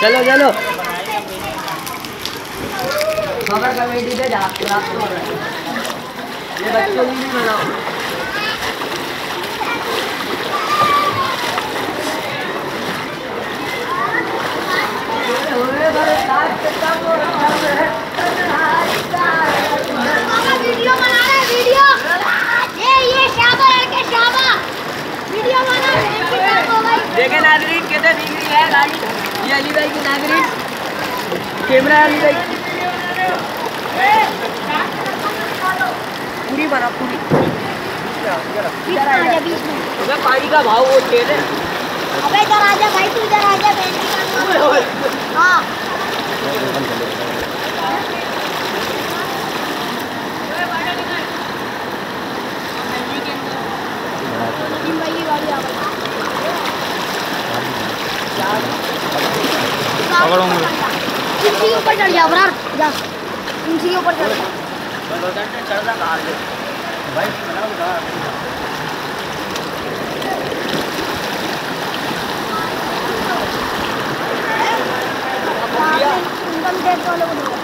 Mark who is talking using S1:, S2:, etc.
S1: चलो चलो। खबर कमेटी से रात ये बच्चों की भी बनाओ
S2: वीडियो बना रहे हैं, वीडियो ये ये शाबा लड़के शाबा वीडियो बना रहे हैं, कितना को भाई
S1: देखे नागरिक कितने दिख रही है गाड़ी? ये अली भाई की नागरिक कैमरा अली भाई। पूरी बना पूरी। अबे पानी का भाव वो है।
S2: अबे इधर आ जा भाई तू इधर आ जा बेंच हाँ तीन भाई की गाड़ी आ गई इनसी के ऊपर चढ़ जा बरार जा इनसी के ऊपर चढ़ जा इनकम टैक्स वाले को दो